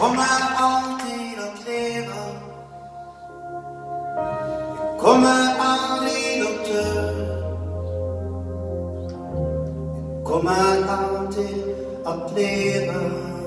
come aldri att leva. come aldri aldrig te, come aldri kommer alltid.